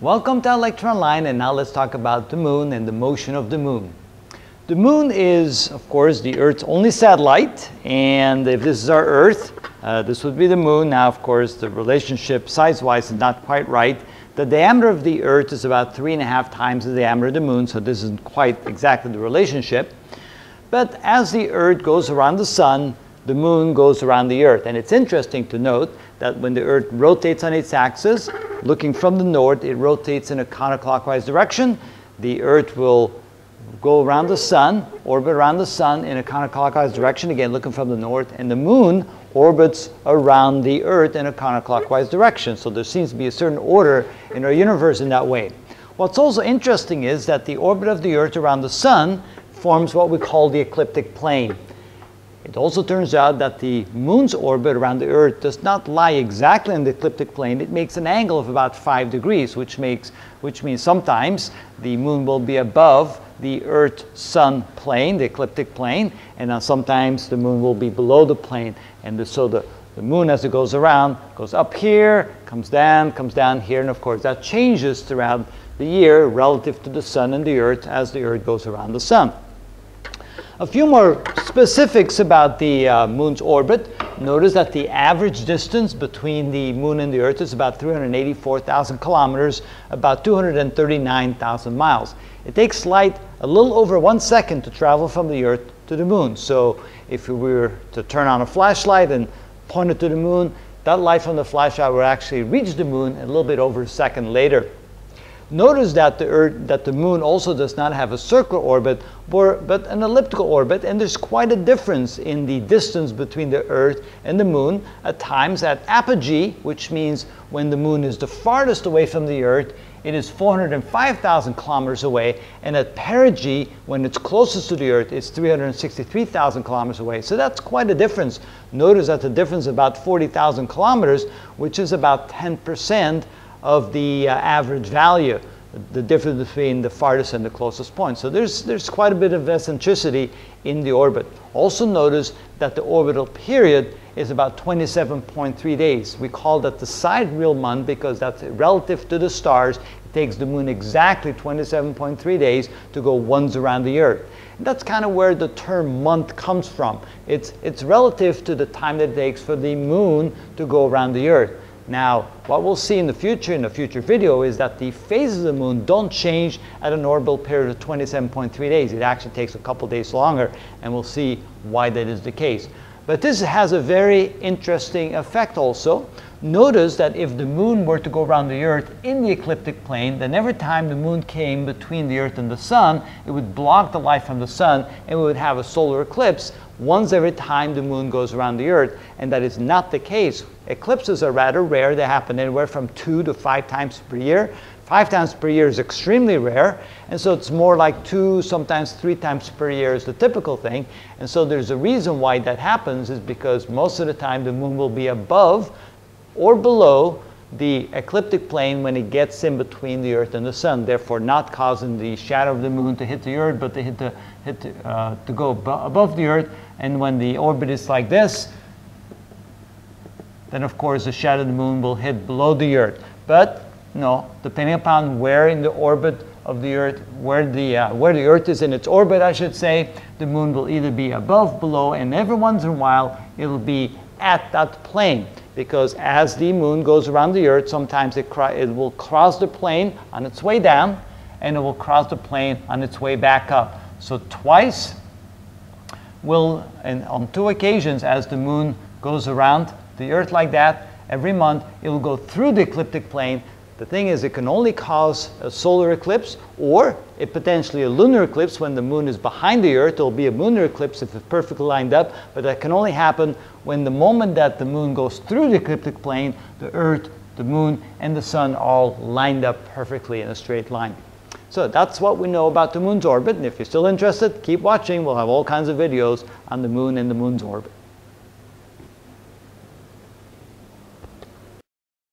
Welcome to ilectureonline and now let's talk about the moon and the motion of the moon. The moon is, of course, the Earth's only satellite and if this is our Earth, uh, this would be the moon. Now, of course, the relationship size-wise is not quite right. The diameter of the Earth is about three and a half times the diameter of the moon, so this isn't quite exactly the relationship. But as the Earth goes around the sun, the moon goes around the Earth. And it's interesting to note that when the Earth rotates on its axis, looking from the north, it rotates in a counterclockwise direction. The Earth will go around the sun, orbit around the sun in a counterclockwise direction, again looking from the north, and the moon orbits around the Earth in a counterclockwise direction. So there seems to be a certain order in our universe in that way. What's also interesting is that the orbit of the Earth around the sun forms what we call the ecliptic plane. It also turns out that the moon's orbit around the Earth does not lie exactly in the ecliptic plane. It makes an angle of about 5 degrees, which, makes, which means sometimes the moon will be above the Earth-Sun plane, the ecliptic plane, and then sometimes the moon will be below the plane. And the, so the, the moon, as it goes around, goes up here, comes down, comes down here, and of course that changes throughout the year relative to the sun and the Earth as the Earth goes around the sun. A few more specifics about the uh, moon's orbit. Notice that the average distance between the moon and the earth is about 384,000 kilometers, about 239,000 miles. It takes light a little over one second to travel from the earth to the moon. So if we were to turn on a flashlight and point it to the moon, that light from the flashlight would actually reach the moon a little bit over a second later. Notice that the, Earth, that the Moon also does not have a circular orbit, but an elliptical orbit, and there's quite a difference in the distance between the Earth and the Moon. At times, at apogee, which means when the Moon is the farthest away from the Earth, it is 405,000 kilometers away, and at perigee, when it's closest to the Earth, it's 363,000 kilometers away. So that's quite a difference. Notice that the difference is about 40,000 kilometers, which is about 10 percent of the uh, average value, the difference between the farthest and the closest point. So there's, there's quite a bit of eccentricity in the orbit. Also notice that the orbital period is about 27.3 days. We call that the sidereal month because that's relative to the stars. It takes the moon exactly 27.3 days to go once around the earth. And that's kind of where the term month comes from. It's, it's relative to the time that it takes for the moon to go around the earth. Now, what we'll see in the future, in a future video, is that the phases of the moon don't change at an orbital period of 27.3 days. It actually takes a couple days longer, and we'll see why that is the case. But this has a very interesting effect also. Notice that if the moon were to go around the Earth in the ecliptic plane, then every time the moon came between the Earth and the sun, it would block the light from the sun, and we would have a solar eclipse once every time the moon goes around the Earth. And that is not the case Eclipses are rather rare. They happen anywhere from two to five times per year. Five times per year is extremely rare, and so it's more like two, sometimes three times per year is the typical thing. And so there's a reason why that happens is because most of the time the moon will be above or below the ecliptic plane when it gets in between the Earth and the Sun, therefore not causing the shadow of the moon to hit the Earth, but to hit the, hit uh, to go above the Earth. And when the orbit is like this, then of course the shadow of the moon will hit below the Earth. But no, depending upon where in the orbit of the Earth, where the, uh, where the Earth is in its orbit, I should say, the moon will either be above, below, and every once in a while it'll be at that plane. Because as the moon goes around the Earth, sometimes it, it will cross the plane on its way down, and it will cross the plane on its way back up. So twice will, and on two occasions, as the moon goes around the Earth like that, every month it will go through the ecliptic plane. The thing is, it can only cause a solar eclipse or a potentially a lunar eclipse when the moon is behind the Earth. It will be a lunar eclipse if it's perfectly lined up, but that can only happen when the moment that the moon goes through the ecliptic plane, the Earth, the moon, and the sun all lined up perfectly in a straight line. So that's what we know about the moon's orbit. And if you're still interested, keep watching. We'll have all kinds of videos on the moon and the moon's orbit.